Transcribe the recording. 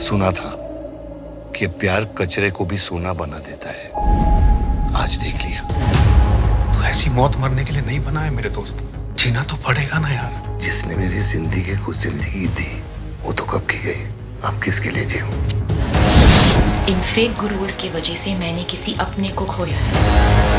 सुना था कि प्यार कचरे को भी सोना बना देता है। आज देख लिया। तो ऐसी मौत मरने के लिए नहीं बना है मेरे दोस्त। जीना तो पड़ेगा ना यार। जिसने मेरी ज़िंदगी को ज़िंदगी दी वो तो कब की गई? आप किसके लिए जी इन फेक गुरुओं की वजह से मैंने किसी अपने को खोया है